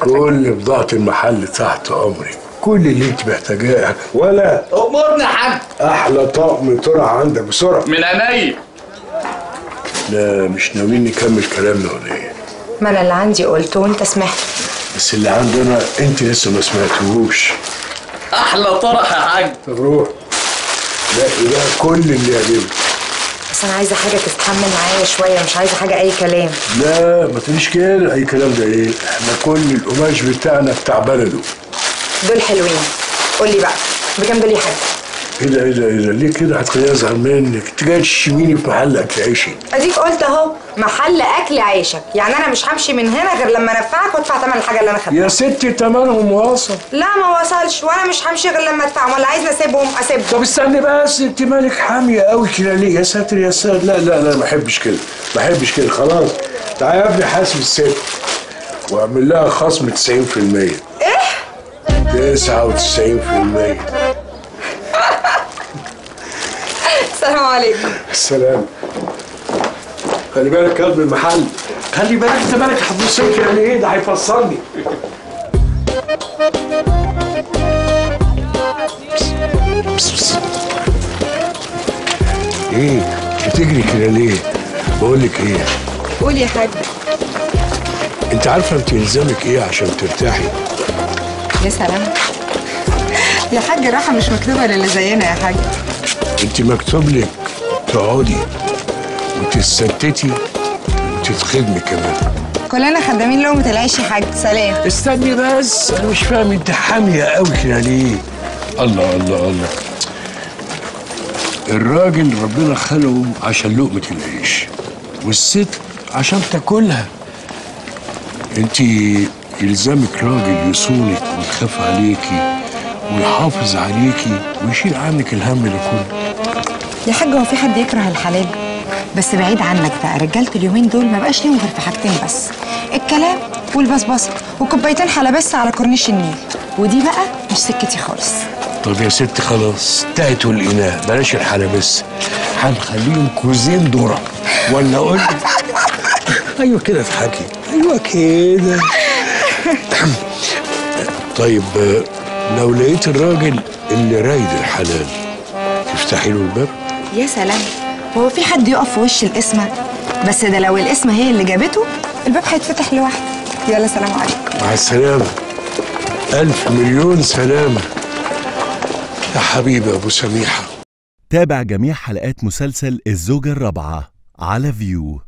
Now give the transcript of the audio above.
كل بضاعة المحل تحت أمرك كل اللي انت محتاجاه. ولا امورنا يا حاج. أحلى طقم طلع عندك بسرعة. من عينيا لا مش ناويين نكمل كلامنا ولا إيه؟ ما أنا اللي عندي قلته وأنت سمعت بس اللي عندنا أنت لسه ما سمعتوش أحلى طرح يا حاج. طب روح. لا ده كل اللي يعجبك. بس أنا عايزة حاجة تتحمل معايا شوية مش عايزة حاجة أي كلام. لا ما تقوليش كده. أي كلام ده إيه؟ إحنا كل القماش بتاعنا بتاع بلده. دول حلوين. قول لي بقى بكام دول يا حاج إيه ده إيه ده إيه ده ليه كده؟ هتخليني أزعل منك؟ انت جاي تشميني في محل أكل عيشي. أديك قلت أهو. محل أكل عيشك. يعني أنا مش همشي من هنا غير لما انفعك وأدفع ثمن الحاجة اللي أنا خدتها. يا ستي تمنهم واصل. لا ما وصلش. وأنا مش همشي غير لما ادفعهم ولا عايزني أسيبهم أسيبهم. طب استني بس أنت مالك حامية قوي كده ليه؟ يا ساتر يا ساتر لا لا لا ما احبش كده. ما احبش كده. خلاص. تعالى يا ابني حاسب الست. واعمل لها خصم 90% إيه؟ 99% السلام عليكم. السلام. خلي بالك قلب المحل. خلي بالك انت بالك هتبص يعني إيه؟ ده هيفصلني. إيه؟ بتجري كده ليه؟ بقول لك إيه؟ قول يا حاج. انت عارفة انت يلزمك إيه عشان ترتاحي؟ يا سلام. يا حاج راحه مش مكتوبه للي زينا يا حاج. انت مكتوب لك تقعدي. وتستنتتي وتتخدمي كمان. كلنا خدامين لقمه العيش يا حاج سلام. استني بس. أنا مش فاهم أنت حامية قوي كده ليه؟ الله الله الله. الراجل ربنا خلقه عشان لقمة العيش والست عشان تاكلها. أنت يلزمك راجل يصونك ويخاف عليكي ويحافظ عليكي ويشيل عنك الهم ده كله. يا حاج هو في حد يكره الحلال؟ بس بعيد عنك بقى. رجاله اليومين دول ما بقاش ليهم غير في حاجتين بس. الكلام والبسبسة وكوبايتين حلبسه على كورنيش النيل. ودي بقى مش سكتي خالص. طب يا ست خلاص انتهينا بلاش الحلبس. هنخليهم كوزين ذرة. ولا أقول لك أيوة كده اضحكي أيوة كده. طيب لو لقيت الراجل اللي رايد الحلال تفتحي له الباب؟ يا سلام. هو في حد يقف في وش القسمه بس ده لو القسمه هي اللي جابته الباب هيتفتح لوحده. يلا سلام عليكم. مع السلامة. ألف مليون سلامة. يا حبيبي أبو سميحة. تابع جميع حلقات مسلسل الزوجة الرابعة على فيو